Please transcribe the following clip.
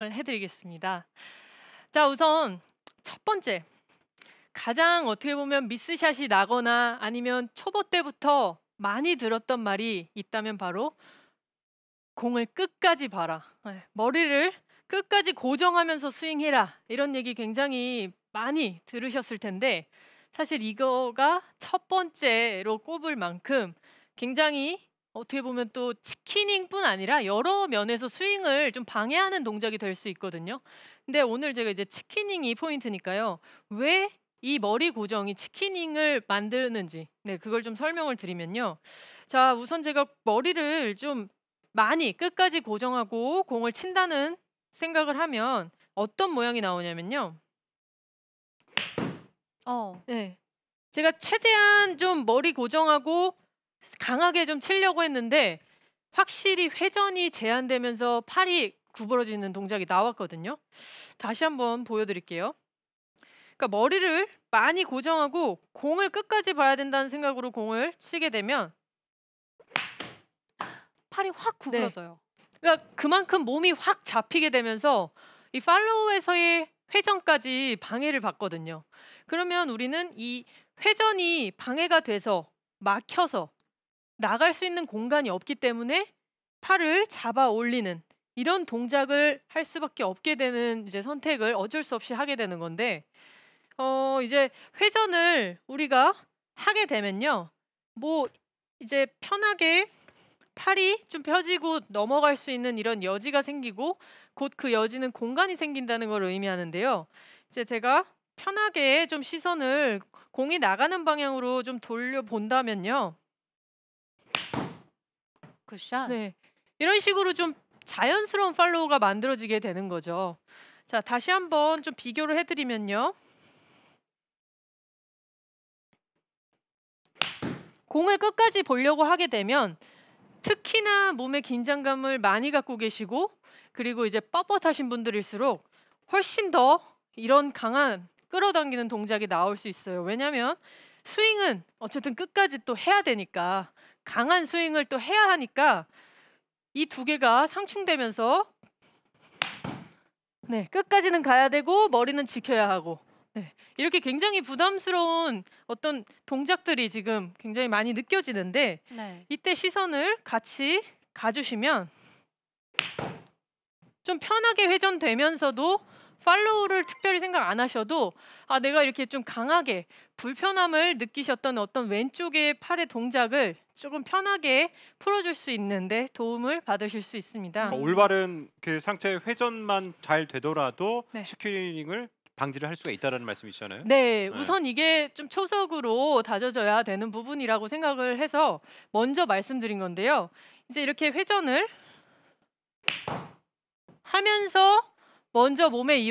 해드리겠습니다. 자, 우선 첫 번째 가장 어떻게 보면 미스샷이 나거나 아니면 초보 때부터 많이 들었던 말이 있다면 바로 공을 끝까지 봐라. 네, 머리를 끝까지 고정하면서 스윙해라. 이런 얘기 굉장히 많이 들으셨을 텐데 사실 이거가 첫 번째로 꼽을 만큼 굉장히 어떻게 보면 또 치키닝뿐 아니라 여러 면에서 스윙을 좀 방해하는 동작이 될 수 있거든요. 근데 오늘 제가 이제 치키닝이 포인트니까요. 왜 이 머리 고정이 치키닝을 만드는지 네, 그걸 좀 설명을 드리면요. 자, 우선 제가 머리를 좀 많이 끝까지 고정하고 공을 친다는 생각을 하면 어떤 모양이 나오냐면요. 어. 네. 제가 최대한 좀 머리 고정하고 강하게 좀 치려고 했는데 확실히 회전이 제한되면서 팔이 구부러지는 동작이 나왔거든요. 다시 한번 보여드릴게요. 그러니까 머리를 많이 고정하고 공을 끝까지 봐야 된다는 생각으로 공을 치게 되면 팔이 확 구부러져요. 그러니까 그만큼 몸이 확 잡히게 되면서 이 팔로우에서의 회전까지 방해를 받거든요. 그러면 우리는 이 회전이 방해가 돼서 막혀서 나갈 수 있는 공간이 없기 때문에 팔을 잡아 올리는 이런 동작을 할 수밖에 없게 되는 이제 선택을 어쩔 수 없이 하게 되는 건데 어 이제 회전을 우리가 하게 되면요. 뭐 이제 편하게 팔이 좀 펴지고 넘어갈 수 있는 이런 여지가 생기고 곧 그 여지는 공간이 생긴다는 걸 의미하는데요. 이제 제가 편하게 좀 시선을 공이 나가는 방향으로 좀 돌려 본다면요. 굿샷. 네. 이런 식으로 좀 자연스러운 팔로우가 만들어지게 되는 거죠. 자, 다시 한번 좀 비교를 해드리면요. 공을 끝까지 보려고 하게 되면 특히나 몸의 긴장감을 많이 갖고 계시고 그리고 이제 뻣뻣하신 분들일수록 훨씬 더 이런 강한 끌어당기는 동작이 나올 수 있어요. 왜냐하면 스윙은 어쨌든 끝까지 또 해야 되니까 강한 스윙을 또 해야 하니까 이 두 개가 상충되면서 네 끝까지는 가야 되고 머리는 지켜야 하고 네, 이렇게 굉장히 부담스러운 어떤 동작들이 지금 굉장히 많이 느껴지는데 네. 이때 시선을 같이 가주시면 좀 편하게 회전되면서도 팔로우를 특별히 생각 안 하셔도 아 내가 이렇게 좀 강하게 불편함을 느끼셨던 어떤 왼쪽의 팔의 동작을 조금 편하게 풀어줄 수 있는데 도움을 받으실 수 있습니다. 그러니까 올바른 그 상체의 회전만 잘 되더라도 네. 치키닝을 방지를 할 수가 있다라는 말씀이시잖아요. 네, 네. 우선 이게 좀 초석으로 다져져야 되는 부분이라고 생각을 해서 먼저 말씀드린 건데요. 이제 이렇게 회전을 하면서 먼저 몸에 이